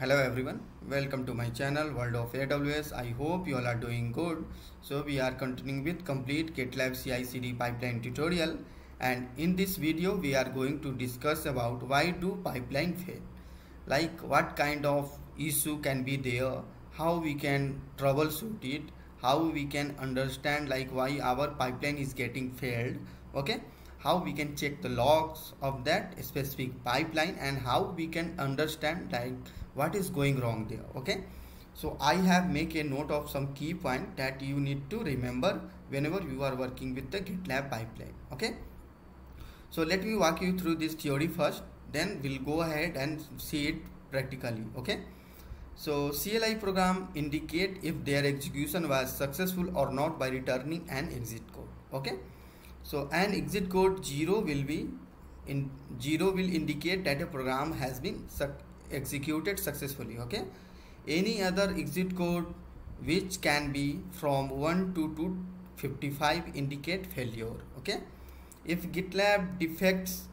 hello everyone welcome to my channel world of aws i hope you all are doing good. So we are continuing with complete gitlab ci cd pipeline tutorial. And in this video we are going to discuss about why do pipeline fail? Like what kind of issue can be there? How we can troubleshoot it? How we can understand like why our pipeline is getting failed? Okay? How we can check the logs of that specific pipeline? And how we can understand like what is going wrong there okay? So i have make a note of some key point that you need to remember whenever you are working with the gitlab pipeline okay? So let me walk you through this theory first then we'll go ahead and see it practically okay? So CLI program indicate if their execution was successful or not by returning an exit code okay? So an exit code 0 will be in 0 will indicate that a program has been executed successfully okay? Any other exit code which can be from 1 to 255 indicate failure okay? If gitlab defects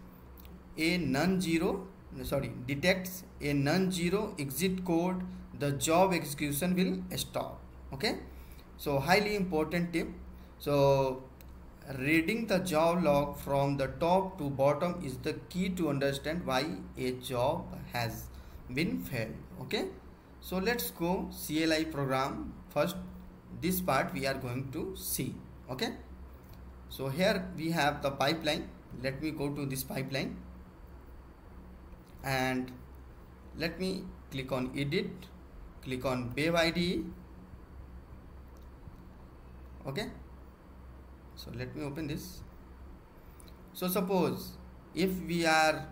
a non-zero sorry detects a non-zero exit code the job execution will stop okay? So highly important tip. So reading the job log from the top to bottom is the key to understand why a job has been failed okay? So let's go CLI program. First this part we are going to see okay? So here we have the pipeline. Let me go to this pipeline. And let me click on edit click on Web IDE okay? So let me open this. So suppose if we are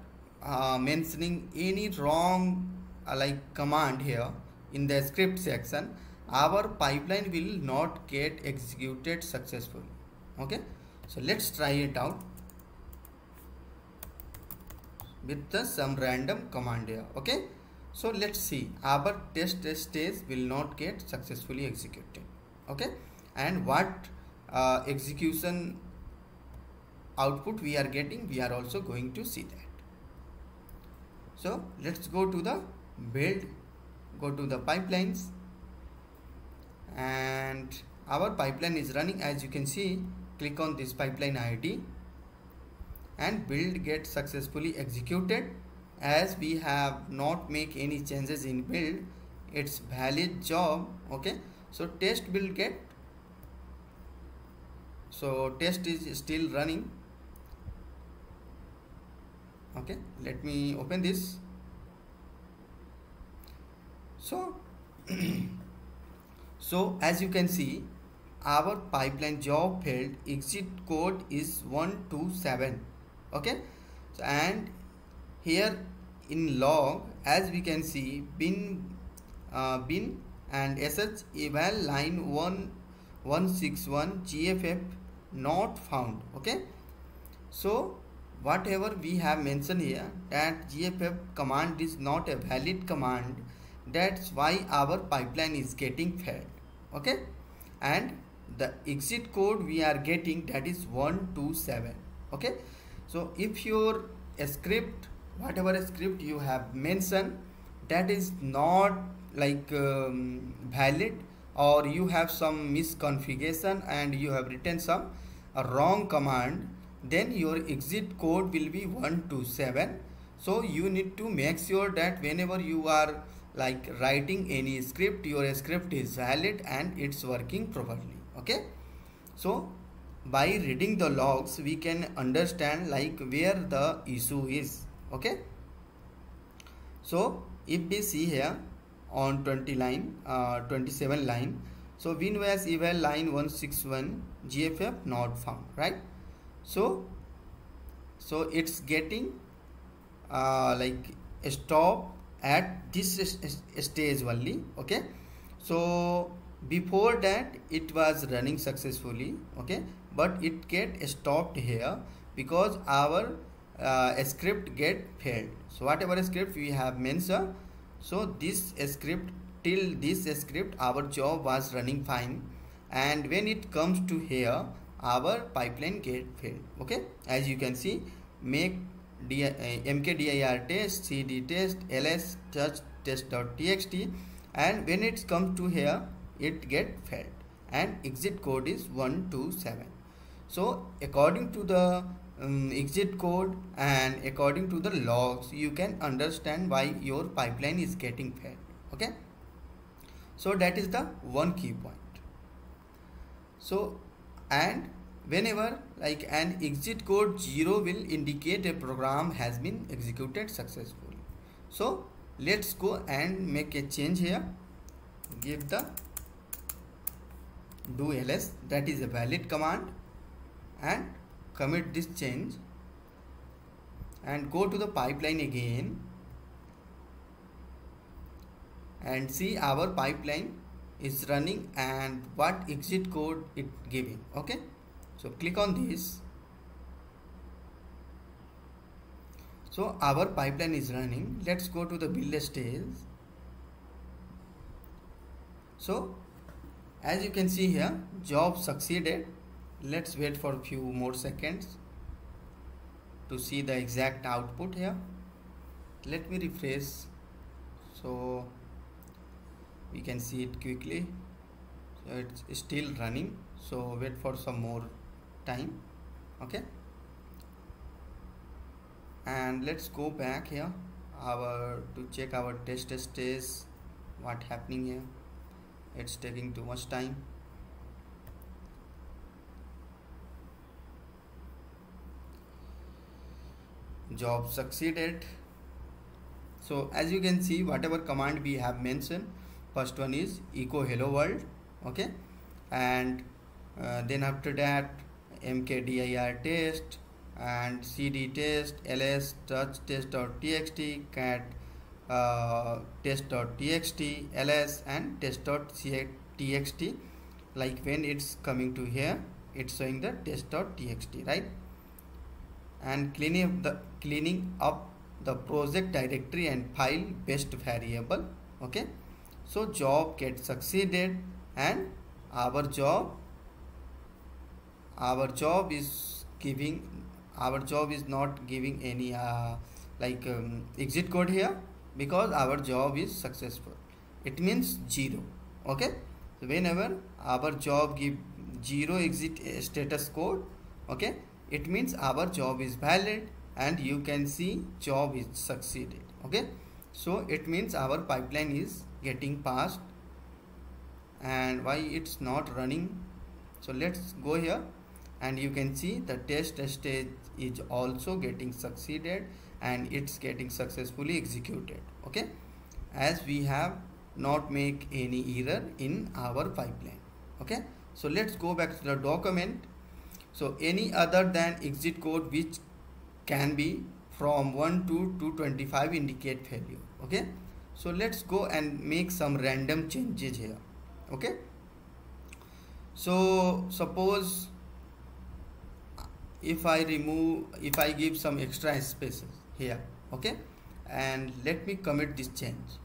uh, mentioning any wrong uh, like command here in the script section our pipeline will not get executed successfully. Okay? So let's try it out with the some random command here. Okay? So let's see. Our test stage will not get successfully executed. Okay? And what uh, execution output we are getting we are also going to see that so let's go to the build go to the pipelines. And our pipeline is running. As you can see click on this pipeline id and build get successfully executed. As we have not make any changes in build it's valid job. Okay. So test build get. So test is still running okay let me open this. So so as you can see our pipeline job failed. Exit code is 127 okay so, and here in log as we can see bin uh, bin and sh eval line 1 161 gff not found. Okay so whatever we have mentioned here that gff command is not a valid command. That's why our pipeline is getting failed okay? And the exit code we are getting that is 127 okay? So if your script whatever script you have mentioned that is not like um, valid or you have some misconfiguration and you have written some wrong command then your exit code will be 127 so you need to make sure that whenever you are like writing any script your script is valid and it's working properly okay? So by reading the logs we can understand like where the issue is okay? So if we see here on 20 line uh, 27 line so winwas eval line 161 gff not found right so so it's getting uh, like a stop at this stage only okay? So before that it was running successfully okay? But it get stopped here because our uh, script get failed. So whatever script we have mentioned so this script till this script our job was running fine. And when it comes to here our pipeline get failed okay? As you can see make D, uh, mkdir test cd test ls touch test.txt and when it comes to here it get failed and exit code is 127 so according to the um, exit code and according to the logs you can understand why your pipeline is getting failed okay? So that is the one key point. So and whenever like an exit code 0 will indicate a program has been executed successfully. So let's go and make a change here. Give the do ls that is a valid command and commit this change. And go to the pipeline again. And see our pipeline is running and what exit code it giving okay so click on this. So our pipeline is running. Let's go to the build stage. So as you can see here job succeeded. Let's wait for a few more seconds to see the exact output here. Let me refresh so we can see it quickly. So it's still running. So wait for some more time okay? And let's go back here our to check our test stage what happening here. It's taking too much time. Job succeeded. So as you can see whatever command we have mentioned first one is echo hello world okay? And uh, then after that mkdir test and cd test ls touch test.txt cat uh, test.txt ls and test.txt like when it's coming to here it's showing the test.txt right? And cleaning up the cleaning up the project directory and file based variable okay? So job gets succeeded and our job our job is giving our job is not giving any uh, like um, exit code here because our job is successful. It means zero okay? So whenever our job give zero exit uh, status code okay it means our job is valid and you can see job is succeeded okay? So it means our pipeline is getting passed and why it's not running? So let's go here and you can see the test stage is also getting succeeded and it's getting successfully executed okay? As we have not make any error in our pipeline okay? So let's go back to the document. So any other than exit code which can be from 1 to 225 indicate failure okay? So let's go and make some random changes here okay? So suppose if I remove if I give some extra spaces here okay? And let me commit this change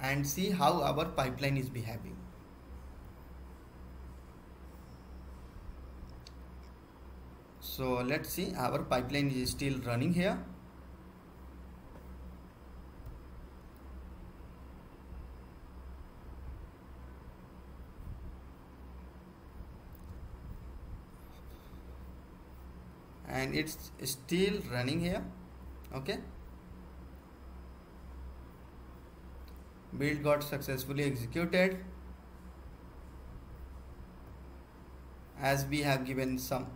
and see how our pipeline is behaving. So let's see our pipeline is still running here and it's still running here okay? Build got successfully executed. As we have given some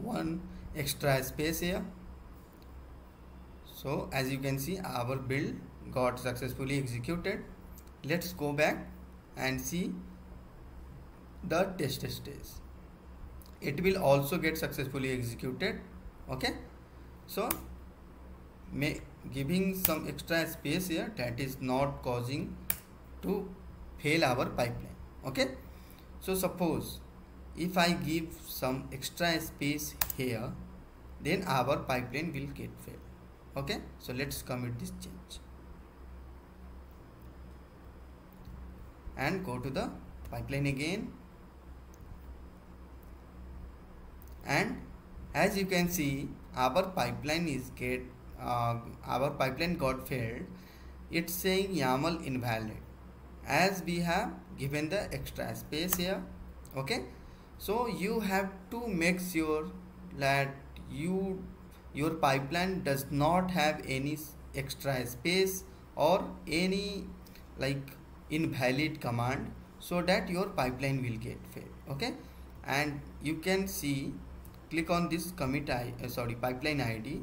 one extra space here. So as you can see our build got successfully executed. Let's go back and see the test stage. It will also get successfully executed okay? So may giving some extra space here that is not causing to fail our pipeline. Okay? So suppose if I give some extra space here then our pipeline will get failed. Okay? So let's commit this change. And go to the pipeline again. And as you can see our pipeline is get uh, our pipeline got failed it's saying YAML invalid. As we have given the extra space here okay? So you have to make sure that you your pipeline does not have any extra space or any like invalid command so that your pipeline will get failed okay? And you can see click on this commit I, uh, sorry pipeline id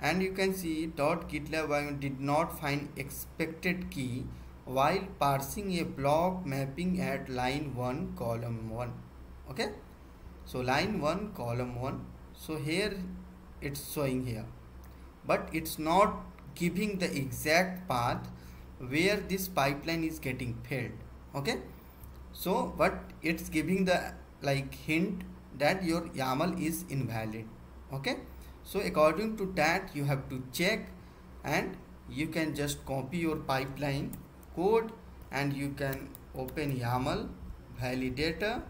and you can see dot gitlab did not find expected key while parsing a block mapping at line 1 column 1 okay? So line 1 column 1 so here it's showing here. But it's not giving the exact path where this pipeline is getting failed okay? So but it's giving the like hint that your YAML is invalid. Okay? So according to that you have to check and you can just copy your pipeline code and you can open YAML validator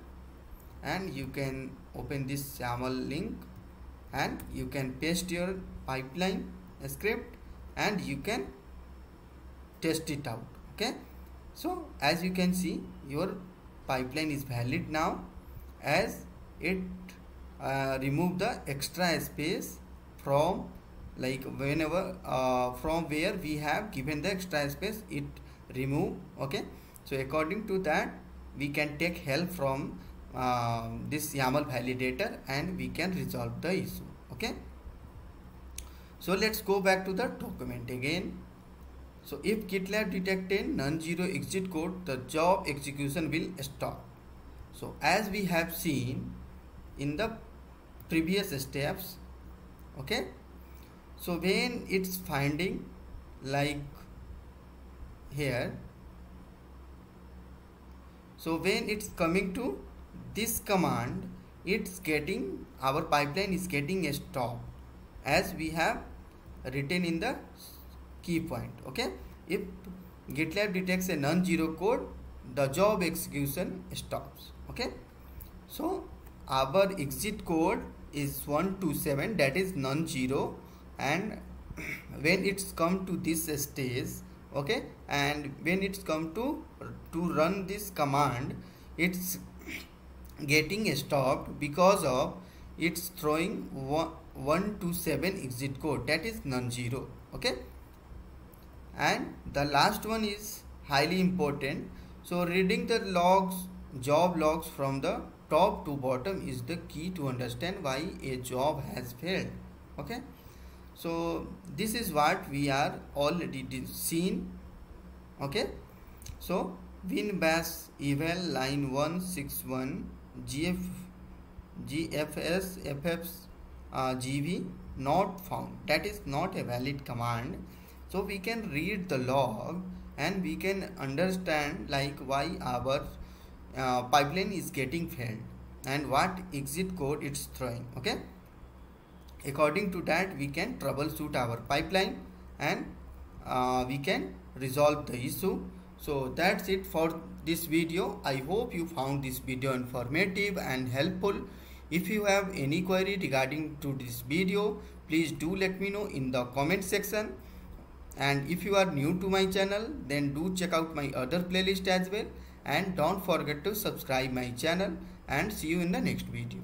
and you can open this YAML link and you can paste your pipeline script and you can test it out. Okay? So as you can see your pipeline is valid now as it uh, remove the extra space from like whenever uh, from where we have given the extra space it remove okay? So according to that we can take help from uh, this YAML validator and we can resolve the issue okay? So let's go back to the document again. So if GitLab detect a non-zero exit code the job execution will stop. So as we have seen in the previous steps okay? So when it's finding like here so when it's coming to this command it's getting our pipeline is getting a stop as we have written in the key point okay? If gitlab detects a non-zero code the job execution stops okay? So our exit code is 127 that is non-zero. And when it's come to this stage okay and when it's come to to run this command it's getting stopped because of it's throwing 1 to 7 exit code that is non-zero okay? And the last one is highly important. So reading the logs job logs from the top to bottom is the key to understand why a job has failed okay? So this is what we are already seen okay? So win bash eval line 161 gf gfs ffs uh, gv not found. That is not a valid command. So we can read the log and we can understand like why our uh, pipeline is getting failed and what exit code it's throwing okay? According to that we can troubleshoot our pipeline and uh, we can resolve the issue. So that's it for this video. I hope you found this video informative and helpful. If you have any query regarding to this video please do let me know in the comment section. And if you are new to my channel then do check out my other playlist as well and don't forget to subscribe my channel and see you in the next video